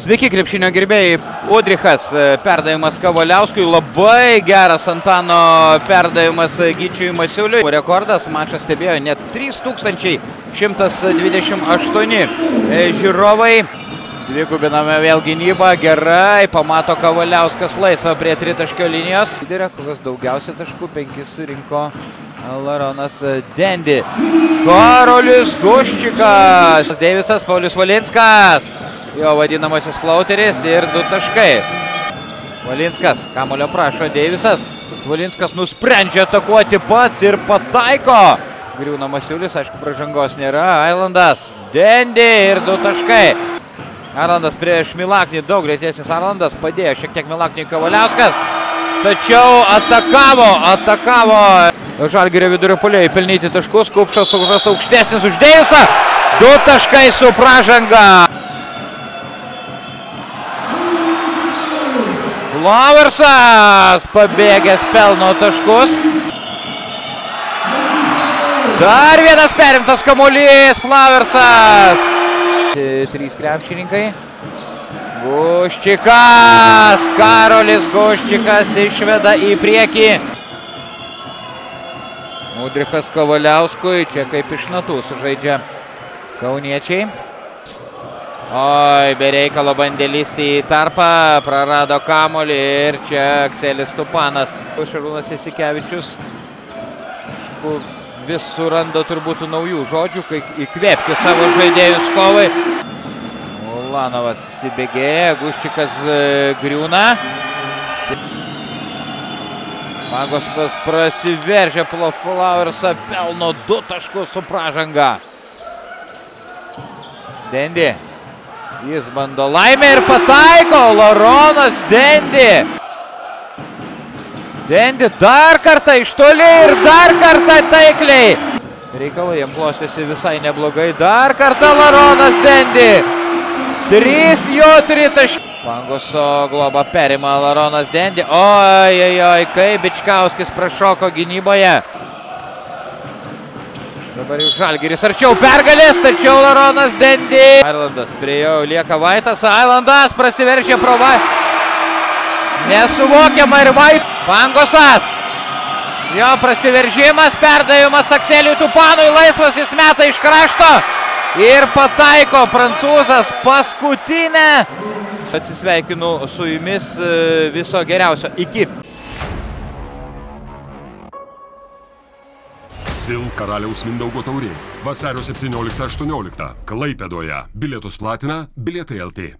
Sveiki, krepšinio gerbėjai. Udrichas e, perdavimas Kavaliauskui. Labai geras Antano perdavimas Gyčiui Masiuliui. Rekordas mačas stebėjo net 3128 e, žiūrovai. Dvigubiname vėl gynybą. Gerai, pamato Kavaliauskas laisvą prie tritaškio linijos. Lyderė, kokios daugiausia taškų, penkis surinko Laronas Dendi. Karolis Guščikas. Deivisas, Paulius Valinskas. Jo vadinamasis flauteris ir du taškai. Valinskas, kamulio prašo Deivisas. Valinskas nusprendžia atakuoti pats ir pataiko. Griūna Masiulis, aišku, pražangos nėra. Ailandas, Dendi ir du taškai. Arlandas prieš Milaknį, daug greitesnis Arlandas, padėjo šiek tiek Milaknį Kavaliauskas. Tačiau atakavo, atakavo. Žalgirio vidurio puliai pelnyti taškus, Kupšas aukštesnis už Deivisą. Du taškai su pražanga. Flowersas pabėgęs pelno taškus. Dar vienas perimtas kamuolys, Flowersas. Trys krepšininkai. Guščikas, Karolis Guščikas išveda į priekį. Udrichas Kavaliauskui, čia kaip iš natų sužaidžia kauniečiai. Oi, bereikalo bandėlisti į tarpą, prarado kamolį ir čia Akselis Tupanas. Šarūnas Jasikevičius vis suranda turbūt naujų žodžių, kai įkvėpti savo žaidėjus kovai. Ulanovas įsibėgėja, Guščikas griūna. Magoskas prasiveržia Flauersą, pelno du taškus su pražanga. Dendi. Jis bando laimę ir pataiko. Laronas Dendi. Dendi dar kartą iš toli ir dar kartą taikliai. Reikalai jam klostėsi visai neblogai. Dar kartą Laronas Dendi. Trys jo tritaškiai. Pangoso globą perima Laronas Dendi. Oi, oi, oi, kaip Bičkauskis prašoko gynyboje. Dabar jau Žalgiris arčiau pergalės, tačiau Laronas Dendi. Ailandas prie jo lieka Vaitas. Ailandas prasiveržė pro Vaitą. Nesuvokiama ir Vait. Pangosas. Jo prasiveržimas, perdavimas Akseliui Tupanui. Laisvas jis meta iš krašto. Ir pataiko prancūzas paskutinę. Atsisveikinu su jumis viso geriausio. Iki. Sil karaliaus Mindaugo taurė. Vasario 17-18. Klaipėdoje. Bilietus platina Bilietai LT.